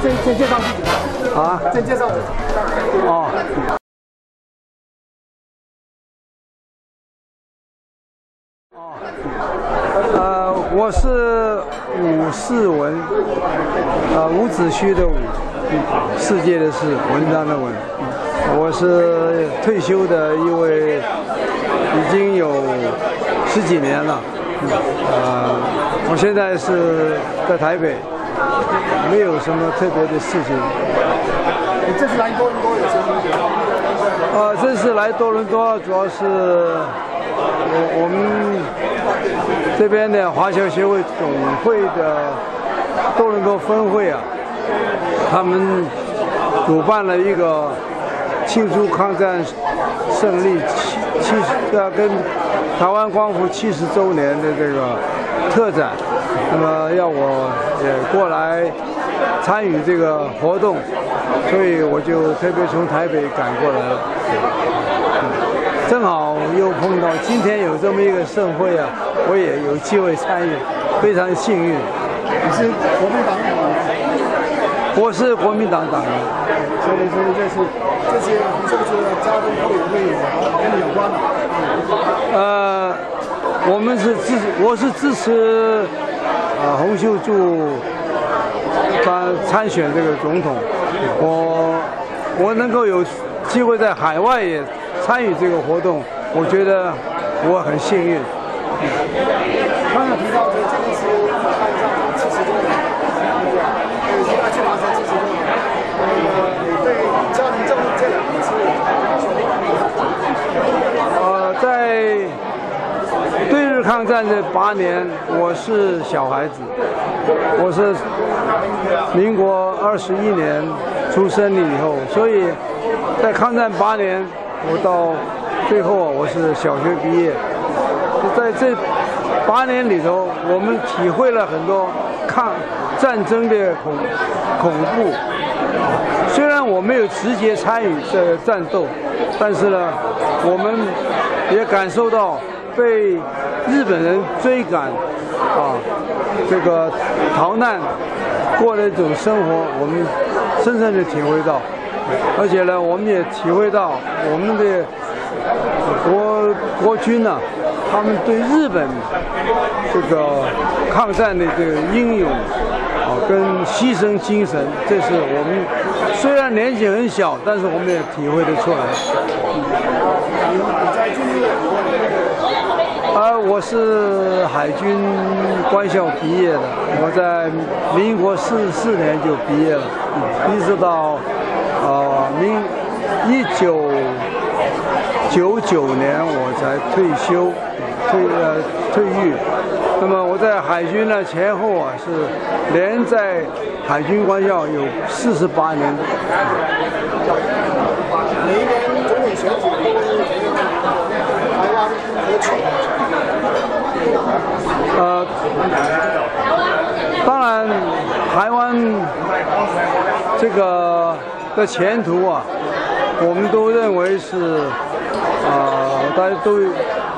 先先介绍自己吧。啊，先介绍自己。哦，呃，我是伍世文，呃，伍子胥的伍，世界的世，文章的文。我是退休的一位，已经有十几年了。呃，我现在是在台北，没有什么特别的事情。你这次来多伦多有什么目的？呃，这次来多伦多主要是我我们这边的华侨协会总会的多伦多分会啊，他们主办了一个庆祝抗战胜利七七十呃跟台湾光复七十周年的这个特展，那么要我也过来参与这个活动，所以我就特别从台北赶过来了。正好又碰到今天有这么一个盛会啊，我也有机会参与，非常幸运。你是国民党党员，我是国民党党员，所以所以这是这些这个是交通会会有跟你有关的。呃，我们是支持，我是支持呃洪秀柱参参选这个总统，我我能够有机会在海外也参与这个活动，我觉得我很幸运。刚才提到的这个是抗战七十周年，还有一八七八三七十周年。那么你对家庭教育这两个是呃，在对日抗战这八年，我是小孩子，我是民国二十一年出生的以后，所以在抗战八年，我到最后，我是小学毕业。在这八年里头，我们体会了很多抗战争的恐恐怖。虽然我没有直接参与这战斗，但是呢，我们也感受到被日本人追赶啊，这个逃难过的一种生活，我们深深的体会到。而且呢，我们也体会到我们的国国军呢、他们对日本这个抗战的这个英勇啊跟牺牲精神，这是我们虽然年纪很小，但是我们也体会得出来。啊，我是海军官校毕业的，我在民国四十四年就毕业了，一直到啊民一九九九年我才退休，退呃退役。那么我在海军呢前后啊是连在海军官校有四十八年。每一年总统选举都台湾和全当然，台湾这个的前途啊，我们都认为是啊、大家都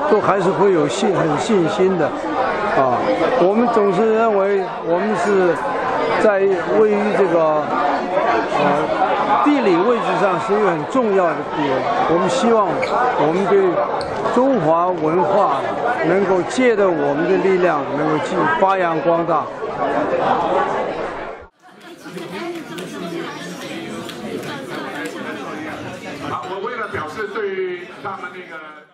都还是会有信很信心的啊。我们总是认为我们是在位于这个呃地理位置上是一个很重要的地位。我们希望我们对中华文化能够借着我们的力量，能够去发扬光大。好，我为了表示对他们那个。